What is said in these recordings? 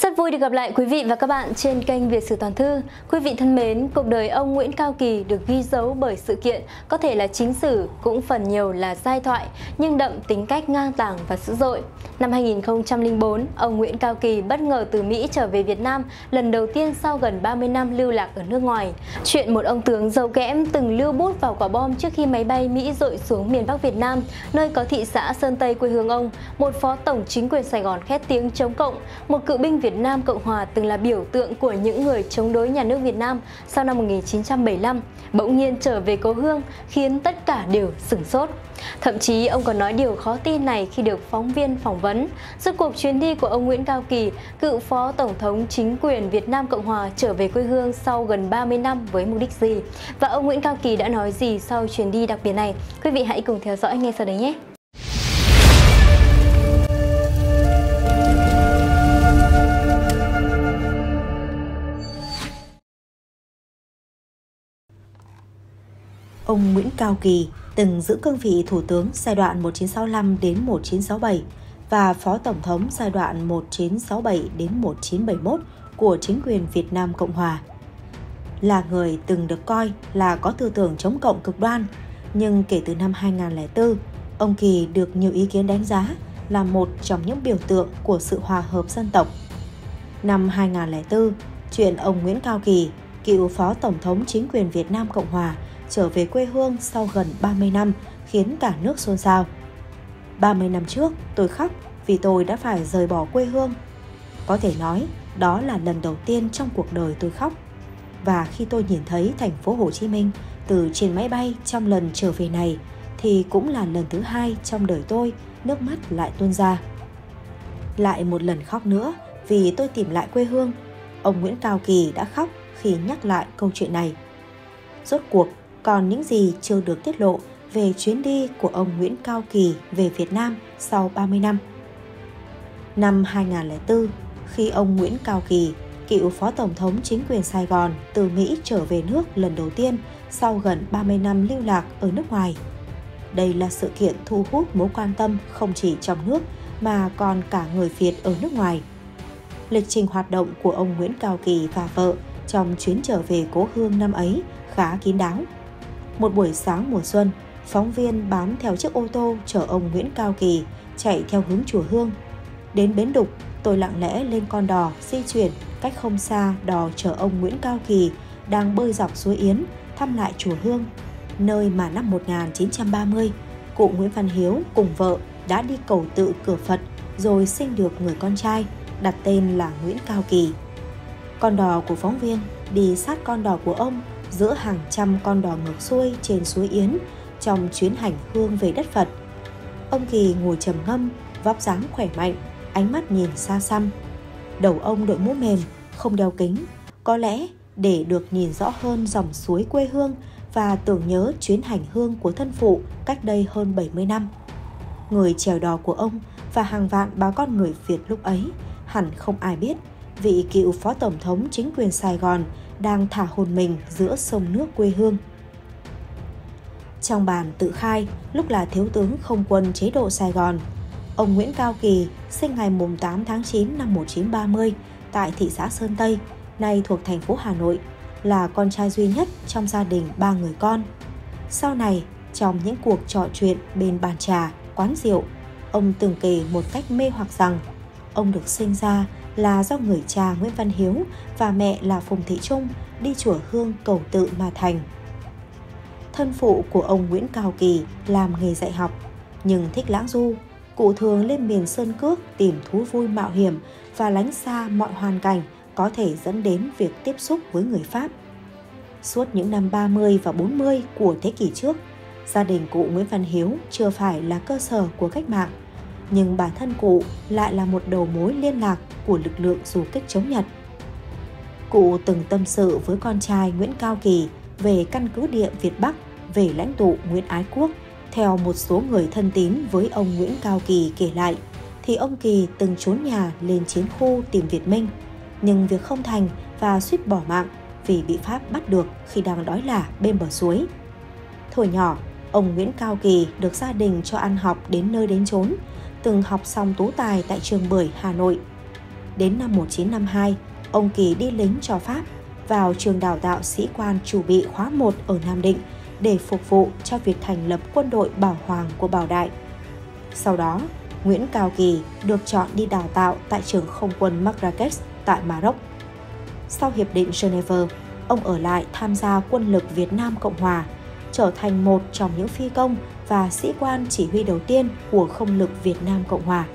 Rất vui được gặp lại quý vị và các bạn trên kênh Việt Sử Toàn Thư. Quý vị thân mến, cuộc đời ông Nguyễn Cao Kỳ được ghi dấu bởi sự kiện có thể là chính sử, cũng phần nhiều là giai thoại, nhưng đậm tính cách ngang tàng và dữ dội. Năm 2004, ông Nguyễn Cao Kỳ bất ngờ từ Mỹ trở về Việt Nam lần đầu tiên sau gần 30 năm lưu lạc ở nước ngoài. Chuyện một ông tướng dâu kẽm từng lưu bút vào quả bom trước khi máy bay Mỹ dội xuống miền Bắc Việt Nam, nơi có thị xã Sơn Tây quê hương ông, một phó tổng chính quyền Sài Gòn khét tiếng chống cộng, một cựu binh Việt Nam Cộng Hòa từng là biểu tượng của những người chống đối nhà nước Việt Nam sau năm 1975, bỗng nhiên trở về cố hương khiến tất cả đều sửng sốt. Thậm chí ông còn nói điều khó tin này khi được phóng viên phỏng vấn. Suốt cuộc chuyến đi của ông Nguyễn Cao Kỳ, cựu phó tổng thống chính quyền Việt Nam Cộng Hòa trở về quê hương sau gần 30 năm với mục đích gì? Và ông Nguyễn Cao Kỳ đã nói gì sau chuyến đi đặc biệt này? Quý vị hãy cùng theo dõi ngay sau đây nhé! Ông Nguyễn Cao Kỳ từng giữ cương vị Thủ tướng giai đoạn 1965 đến 1967 và Phó Tổng thống giai đoạn 1967 đến 1971 của chính quyền Việt Nam Cộng Hòa. Là người từng được coi là có tư tưởng chống cộng cực đoan, nhưng kể từ năm 2004, ông Kỳ được nhiều ý kiến đánh giá là một trong những biểu tượng của sự hòa hợp dân tộc. Năm 2004, chuyện ông Nguyễn Cao Kỳ, cựu Phó Tổng thống chính quyền Việt Nam Cộng Hòa, trở về quê hương sau gần 30 năm khiến cả nước xôn xao. 30 năm trước, tôi khóc vì tôi đã phải rời bỏ quê hương. Có thể nói, đó là lần đầu tiên trong cuộc đời tôi khóc. Và khi tôi nhìn thấy thành phố Hồ Chí Minh từ trên máy bay trong lần trở về này thì cũng là lần thứ hai trong đời tôi nước mắt lại tuôn ra. Lại một lần khóc nữa vì tôi tìm lại quê hương. Ông Nguyễn Cao Kỳ đã khóc khi nhắc lại câu chuyện này. Rốt cuộc còn những gì chưa được tiết lộ về chuyến đi của ông Nguyễn Cao Kỳ về Việt Nam sau 30 năm. Năm 2004, khi ông Nguyễn Cao Kỳ, cựu Phó Tổng thống chính quyền Sài Gòn từ Mỹ trở về nước lần đầu tiên sau gần 30 năm lưu lạc ở nước ngoài. Đây là sự kiện thu hút mối quan tâm không chỉ trong nước mà còn cả người Việt ở nước ngoài. Lịch trình hoạt động của ông Nguyễn Cao Kỳ và vợ trong chuyến trở về cố hương năm ấy khá kín đáo. Một buổi sáng mùa xuân, phóng viên bám theo chiếc ô tô chở ông Nguyễn Cao Kỳ chạy theo hướng chùa Hương. Đến Bến Đục, tôi lặng lẽ lên con đò di chuyển cách không xa đò chở ông Nguyễn Cao Kỳ đang bơi dọc suối Yến thăm lại chùa Hương, nơi mà năm 1930 cụ Nguyễn Văn Hiếu cùng vợ đã đi cầu tự cửa Phật rồi sinh được người con trai đặt tên là Nguyễn Cao Kỳ. Con đò của phóng viên đi sát con đò của ông giữa hàng trăm con đò ngược xuôi trên suối Yến trong chuyến hành hương về đất Phật. Ông Kỳ ngồi trầm ngâm, vóc dáng khỏe mạnh, ánh mắt nhìn xa xăm. Đầu ông đội mũ mềm, không đeo kính, có lẽ để được nhìn rõ hơn dòng suối quê hương và tưởng nhớ chuyến hành hương của thân phụ cách đây hơn 70 năm. Người chèo đò của ông và hàng vạn bà con người Việt lúc ấy hẳn không ai biết vị cựu phó tổng thống chính quyền Sài Gòn đang thả hồn mình giữa sông nước quê hương. Trong bản tự khai, lúc là thiếu tướng không quân chế độ Sài Gòn, ông Nguyễn Cao Kỳ sinh ngày 8 tháng 9 năm 1930 tại thị xã Sơn Tây, nay thuộc thành phố Hà Nội, là con trai duy nhất trong gia đình ba người con. Sau này, trong những cuộc trò chuyện bên bàn trà, quán rượu, ông từng kể một cách mê hoặc rằng ông được sinh ra là do người cha Nguyễn Văn Hiếu và mẹ là Phùng Thị Trung đi chùa Hương cầu tự mà thành. Thân phụ của ông Nguyễn Cao Kỳ làm nghề dạy học, nhưng thích lãng du. Cụ thường lên miền Sơn Cước tìm thú vui mạo hiểm và lánh xa mọi hoàn cảnh có thể dẫn đến việc tiếp xúc với người Pháp. Suốt những năm 30 và 40 của thế kỷ trước, gia đình cụ Nguyễn Văn Hiếu chưa phải là cơ sở của cách mạng nhưng bản thân cụ lại là một đầu mối liên lạc của lực lượng du kích chống Nhật. Cụ từng tâm sự với con trai Nguyễn Cao Kỳ về căn cứ địa Việt Bắc về lãnh tụ Nguyễn Ái Quốc. Theo một số người thân tín với ông Nguyễn Cao Kỳ kể lại, thì ông Kỳ từng trốn nhà lên chiến khu tìm Việt Minh, nhưng việc không thành và suýt bỏ mạng vì bị Pháp bắt được khi đang đói lả bên bờ suối. Thời nhỏ, ông Nguyễn Cao Kỳ được gia đình cho ăn học đến nơi đến chốn, từng học xong tú tài tại trường bưởi Hà Nội. Đến năm 1952, ông Kỳ đi lính cho Pháp vào trường đào tạo sĩ quan chủ bị khóa 1 ở Nam Định để phục vụ cho việc thành lập quân đội bảo hoàng của Bảo Đại. Sau đó, Nguyễn Cao Kỳ được chọn đi đào tạo tại trường không quân Marrakech tại Maroc. Sau Hiệp định Geneva, ông ở lại tham gia quân lực Việt Nam Cộng Hòa, trở thành một trong những phi công và sĩ quan chỉ huy đầu tiên của không lực Việt Nam Cộng Hòa.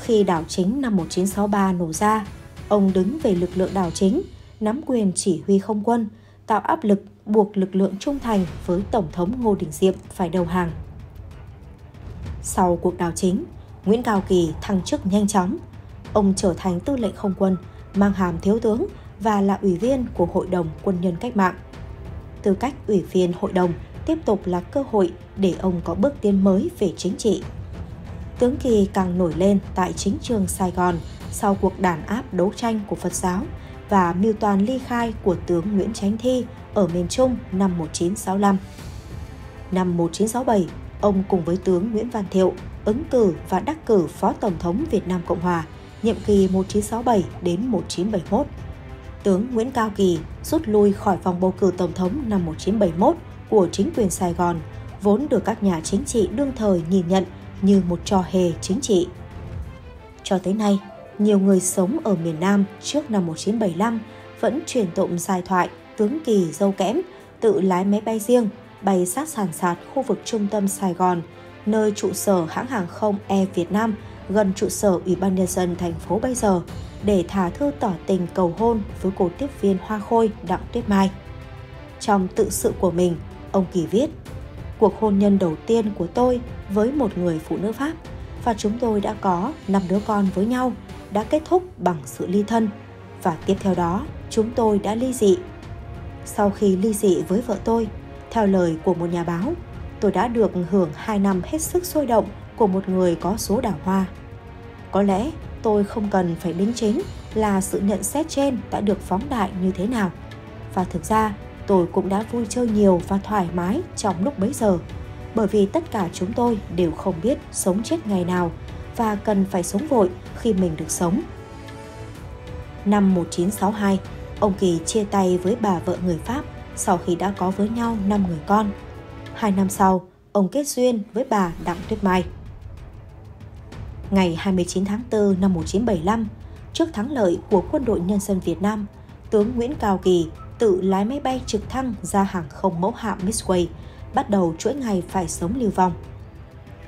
Khi đảo chính năm 1963 nổ ra, ông đứng về lực lượng đảo chính, nắm quyền chỉ huy không quân, tạo áp lực buộc lực lượng trung thành với Tổng thống Ngô Đình Diệm phải đầu hàng. Sau cuộc đảo chính, Nguyễn Cao Kỳ thăng chức nhanh chóng. Ông trở thành tư lệnh không quân, mang hàm thiếu tướng và là ủy viên của Hội đồng Quân nhân Cách mạng. Tư cách ủy viên hội đồng tiếp tục là cơ hội để ông có bước tiến mới về chính trị. Tướng Kỳ càng nổi lên tại chính trường Sài Gòn sau cuộc đàn áp đấu tranh của Phật giáo và mưu toàn ly khai của tướng Nguyễn Chánh Thi ở miền Trung năm 1965. Năm 1967, ông cùng với tướng Nguyễn Văn Thiệu ứng cử và đắc cử Phó Tổng thống Việt Nam Cộng Hòa nhiệm kỳ 1967 đến 1971. Tướng Nguyễn Cao Kỳ rút lui khỏi vòng bầu cử Tổng thống năm 1971 của chính quyền Sài Gòn, vốn được các nhà chính trị đương thời nhìn nhận như một trò hề chính trị. Cho tới nay, nhiều người sống ở miền Nam trước năm 1975 vẫn truyền tụng giai thoại tướng Kỳ dâu kẽm tự lái máy bay riêng bay sát sàn sạt khu vực trung tâm Sài Gòn, nơi trụ sở hãng hàng không Air Việt Nam gần trụ sở Ủy ban Nhân dân thành phố bây giờ để thả thư tỏ tình cầu hôn với cô tiếp viên Hoa Khôi Đặng Tuyết Mai. Trong tự sự của mình, ông Kỳ viết Cuộc hôn nhân đầu tiên của tôi với một người phụ nữ Pháp và chúng tôi đã có năm đứa con với nhau đã kết thúc bằng sự ly thân và tiếp theo đó chúng tôi đã ly dị. Sau khi ly dị với vợ tôi, theo lời của một nhà báo, tôi đã được hưởng 2 năm hết sức sôi động của một người có số đào hoa. Có lẽ tôi không cần phải đính chính là sự nhận xét trên đã được phóng đại như thế nào. Và thực ra, tôi cũng đã vui chơi nhiều và thoải mái trong lúc bấy giờ, bởi vì tất cả chúng tôi đều không biết sống chết ngày nào và cần phải sống vội khi mình được sống. Năm 1962, ông Kỳ chia tay với bà vợ người Pháp sau khi đã có với nhau 5 người con. Hai năm sau, ông kết duyên với bà Đặng Tuyết Mai. Ngày 29 tháng 4 năm 1975, trước thắng lợi của quân đội nhân dân Việt Nam, tướng Nguyễn Cao Kỳ tự lái máy bay trực thăng ra hàng không mẫu hạm Midway, bắt đầu chuỗi ngày phải sống lưu vong.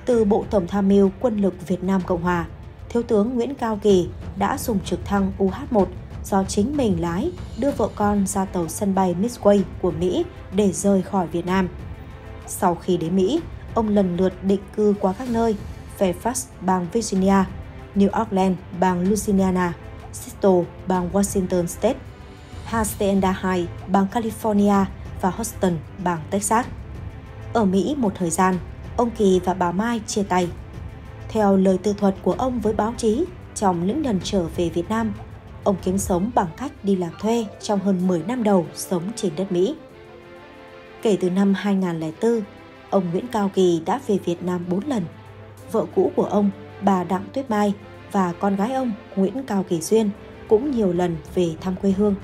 Từ Bộ Tổng tham mưu Quân lực Việt Nam Cộng Hòa, Thiếu tướng Nguyễn Cao Kỳ đã dùng trực thăng UH-1 do chính mình lái đưa vợ con ra tàu sân bay Midway của Mỹ để rời khỏi Việt Nam. Sau khi đến Mỹ, ông lần lượt định cư qua các nơi Fairfax, bang Virginia, New Orleans, bang Louisiana, Seattle, bang Washington State, Hacienda High, bang California và Houston, bang Texas. Ở Mỹ một thời gian, ông Kỳ và bà Mai chia tay. Theo lời tư thuật của ông với báo chí, trong những lần trở về Việt Nam, ông kiếm sống bằng cách đi làm thuê trong hơn 10 năm đầu sống trên đất Mỹ. Kể từ năm 2004, ông Nguyễn Cao Kỳ đã về Việt Nam 4 lần. Vợ cũ của ông, bà Đặng Tuyết Mai và con gái ông Nguyễn Cao Kỳ Duyên cũng nhiều lần về thăm quê hương.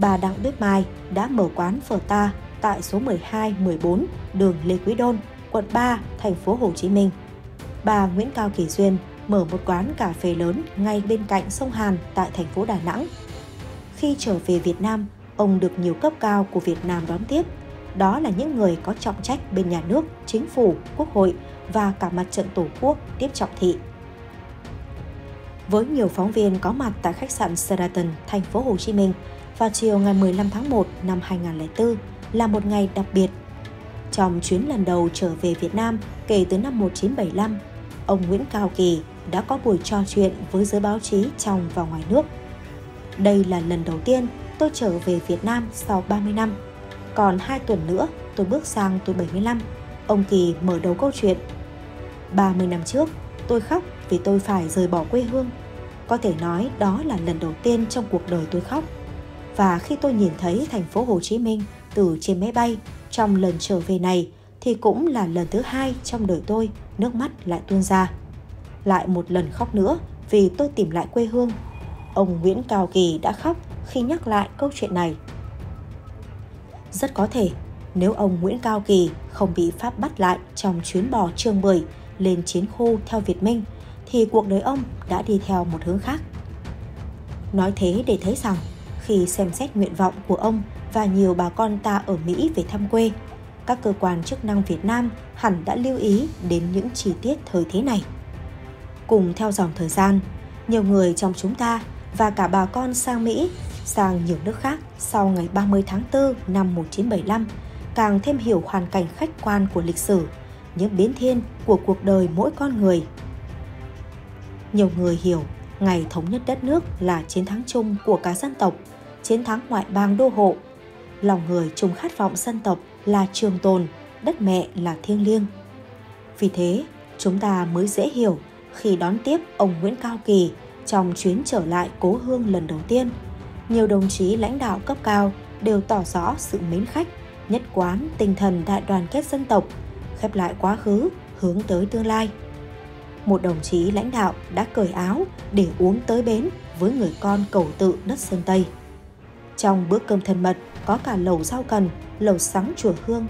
Bà Đặng Bếp Mai đã mở quán phở ta tại số 12-14 đường Lê Quý Đôn, quận 3, thành phố Hồ Chí Minh. Bà Nguyễn Cao Kỳ Duyên mở một quán cà phê lớn ngay bên cạnh sông Hàn tại thành phố Đà Nẵng. Khi trở về Việt Nam, ông được nhiều cấp cao của Việt Nam đón tiếp. Đó là những người có trọng trách bên nhà nước, chính phủ, quốc hội và cả mặt trận tổ quốc tiếp trọng thị. Với nhiều phóng viên có mặt tại khách sạn Sheraton, thành phố Hồ Chí Minh vào chiều ngày 15 tháng 1 năm 2004 là một ngày đặc biệt. Trong chuyến lần đầu trở về Việt Nam kể từ năm 1975, ông Nguyễn Cao Kỳ đã có buổi trò chuyện với giới báo chí trong và ngoài nước. Đây là lần đầu tiên tôi trở về Việt Nam sau 30 năm. Còn 2 tuần nữa tôi bước sang tuổi 75. Ông Kỳ mở đầu câu chuyện. 30 năm trước, tôi khóc vì tôi phải rời bỏ quê hương. Có thể nói đó là lần đầu tiên trong cuộc đời tôi khóc. Và khi tôi nhìn thấy thành phố Hồ Chí Minh từ trên máy bay trong lần trở về này thì cũng là lần thứ hai trong đời tôi nước mắt lại tuôn ra lại một lần khóc nữa vì tôi tìm lại quê hương. Ông Nguyễn Cao Kỳ đã khóc khi nhắc lại câu chuyện này. Rất có thể nếu ông Nguyễn Cao Kỳ không bị Pháp bắt lại trong chuyến bò chương 10 lên chiến khu theo Việt Minh, thì cuộc đời ông đã đi theo một hướng khác. Nói thế để thấy rằng, khi xem xét nguyện vọng của ông và nhiều bà con ta ở Mỹ về thăm quê, các cơ quan chức năng Việt Nam hẳn đã lưu ý đến những chi tiết thời thế này. Cùng theo dòng thời gian, nhiều người trong chúng ta và cả bà con sang Mỹ, sang nhiều nước khác sau ngày 30 tháng 4 năm 1975 càng thêm hiểu hoàn cảnh khách quan của lịch sử, những biến thiên của cuộc đời mỗi con người. Nhiều người hiểu ngày thống nhất đất nước là chiến thắng chung của cả dân tộc, chiến thắng ngoại bang đô hộ. Lòng người chung khát vọng dân tộc là trường tồn, đất mẹ là thiêng liêng. Vì thế, chúng ta mới dễ hiểu khi đón tiếp ông Nguyễn Cao Kỳ trong chuyến trở lại cố hương lần đầu tiên. Nhiều đồng chí lãnh đạo cấp cao đều tỏ rõ sự mến khách nhất quán tinh thần đại đoàn kết dân tộc, khép lại quá khứ, hướng tới tương lai. Một đồng chí lãnh đạo đã cởi áo để uống tới bến với người con cầu tự đất Sơn Tây. Trong bữa cơm thân mật có cả lẩu rau cần, lẩu sáng chùa hương.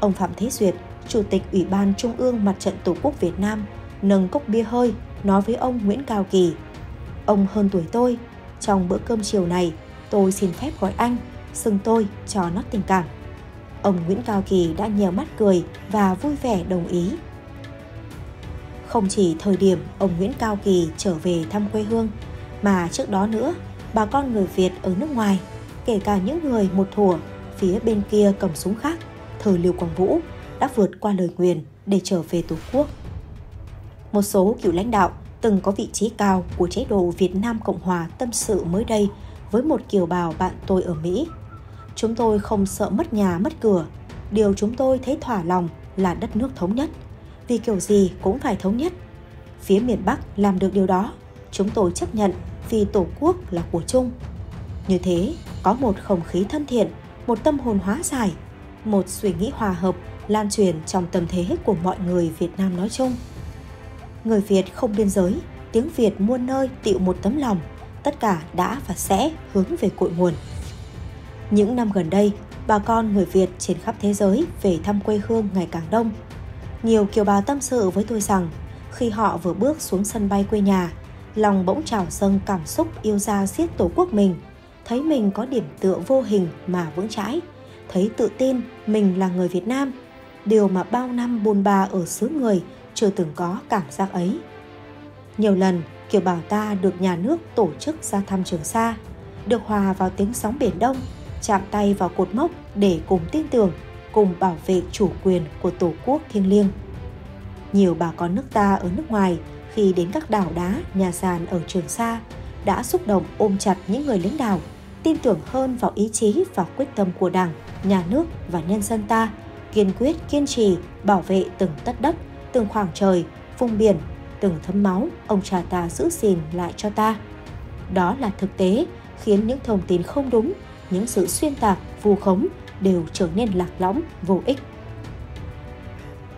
Ông Phạm Thế Duyệt, Chủ tịch Ủy ban Trung ương Mặt trận Tổ quốc Việt Nam, nâng cốc bia hơi nói với ông Nguyễn Cao Kỳ. Ông hơn tuổi tôi, trong bữa cơm chiều này tôi xin phép gọi anh, xưng tôi cho nó tình cảm ông Nguyễn Cao Kỳ đã nhèo mắt cười và vui vẻ đồng ý. Không chỉ thời điểm ông Nguyễn Cao Kỳ trở về thăm quê hương, mà trước đó nữa, bà con người Việt ở nước ngoài, kể cả những người một thủa phía bên kia cầm súng khác, thời Lưu Quang Vũ đã vượt qua lời nguyền để trở về Tổ quốc. Một số cựu lãnh đạo từng có vị trí cao của chế độ Việt Nam Cộng Hòa tâm sự mới đây với một kiều bào bạn tôi ở Mỹ – Chúng tôi không sợ mất nhà mất cửa. Điều chúng tôi thấy thỏa lòng là đất nước thống nhất. Vì kiểu gì cũng phải thống nhất. Phía miền Bắc làm được điều đó. Chúng tôi chấp nhận vì Tổ quốc là của chung. Như thế, có một không khí thân thiện, một tâm hồn hóa giải, một suy nghĩ hòa hợp lan truyền trong tâm thế của mọi người Việt Nam nói chung. Người Việt không biên giới, tiếng Việt muôn nơi tựu một tấm lòng, tất cả đã và sẽ hướng về cội nguồn. Những năm gần đây, bà con người Việt trên khắp thế giới về thăm quê hương ngày càng đông. Nhiều kiều bào tâm sự với tôi rằng, khi họ vừa bước xuống sân bay quê nhà, lòng bỗng trào dâng cảm xúc yêu ra giết tổ quốc mình, thấy mình có điểm tựa vô hình mà vững chãi, thấy tự tin mình là người Việt Nam, điều mà bao năm bôn ba ở xứ người chưa từng có cảm giác ấy. Nhiều lần, kiều bào ta được nhà nước tổ chức ra thăm Trường Sa, được hòa vào tiếng sóng Biển Đông chạm tay vào cột mốc để cùng tin tưởng, cùng bảo vệ chủ quyền của Tổ quốc thiêng liêng. Nhiều bà con nước ta ở nước ngoài khi đến các đảo đá, nhà sàn ở Trường Sa đã xúc động ôm chặt những người lính đảo, tin tưởng hơn vào ý chí và quyết tâm của Đảng, nhà nước và nhân dân ta, kiên quyết kiên trì bảo vệ từng tất đất, từng khoảng trời, vùng biển, từng thấm máu ông cha ta giữ gìn lại cho ta. Đó là thực tế khiến những thông tin không đúng những sự xuyên tạc, vu khống đều trở nên lạc lõng, vô ích.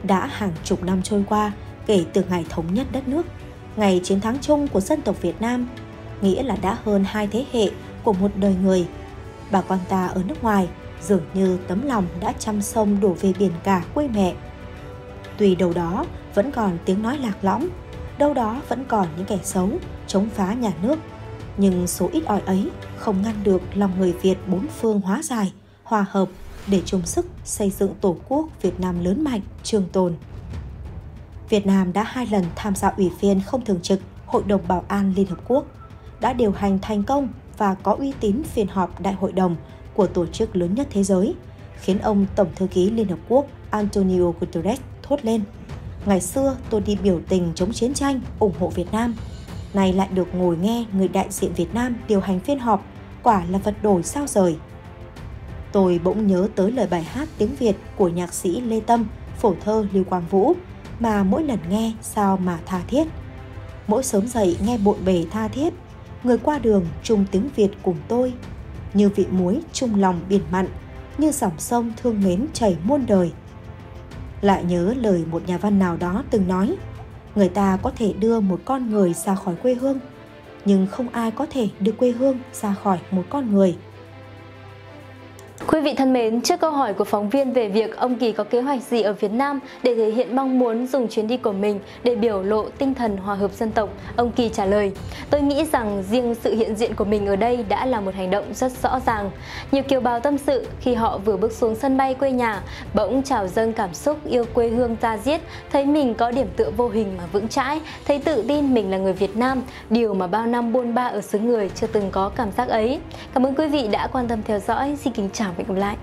Đã hàng chục năm trôi qua kể từ ngày thống nhất đất nước, ngày chiến thắng chung của dân tộc Việt Nam, nghĩa là đã hơn hai thế hệ của một đời người. Bà con ta ở nước ngoài dường như tấm lòng đã chăm sông đổ về biển cả quê mẹ. Tuy đâu đó vẫn còn tiếng nói lạc lõng, đâu đó vẫn còn những kẻ xấu chống phá nhà nước nhưng số ít ỏi ấy không ngăn được lòng người Việt bốn phương hóa giải, hòa hợp để chung sức xây dựng Tổ quốc Việt Nam lớn mạnh, trường tồn. Việt Nam đã hai lần tham gia ủy viên không thường trực Hội đồng Bảo an Liên Hợp Quốc, đã điều hành thành công và có uy tín phiên họp Đại hội đồng của tổ chức lớn nhất thế giới, khiến ông Tổng thư ký Liên Hợp Quốc Antonio Guterres thốt lên. Ngày xưa tôi đi biểu tình chống chiến tranh, ủng hộ Việt Nam – nay lại được ngồi nghe người đại diện Việt Nam điều hành phiên họp, quả là vật đổi sao rời. Tôi bỗng nhớ tới lời bài hát tiếng Việt của nhạc sĩ Lê Tâm, phổ thơ Lưu Quang Vũ, mà mỗi lần nghe sao mà tha thiết. Mỗi sớm dậy nghe bộn bề tha thiết, người qua đường chung tiếng Việt cùng tôi, như vị muối chung lòng biển mặn, như dòng sông thương mến chảy muôn đời. Lại nhớ lời một nhà văn nào đó từng nói, Người ta có thể đưa một con người ra khỏi quê hương, nhưng không ai có thể đưa quê hương ra khỏi một con người. Quý vị thân mến, trước câu hỏi của phóng viên về việc ông Kỳ có kế hoạch gì ở Việt Nam để thể hiện mong muốn dùng chuyến đi của mình để biểu lộ tinh thần hòa hợp dân tộc, ông Kỳ trả lời, tôi nghĩ rằng riêng sự hiện diện của mình ở đây đã là một hành động rất rõ ràng. Nhiều kiều bào tâm sự khi họ vừa bước xuống sân bay quê nhà, bỗng trào dâng cảm xúc yêu quê hương ra diết, thấy mình có điểm tựa vô hình mà vững chãi, thấy tự tin mình là người Việt Nam, điều mà bao năm buôn ba ở xứ người chưa từng có cảm giác ấy. Cảm ơn quý vị đã quan tâm theo dõi, xin kính chào hẹn gặp lại.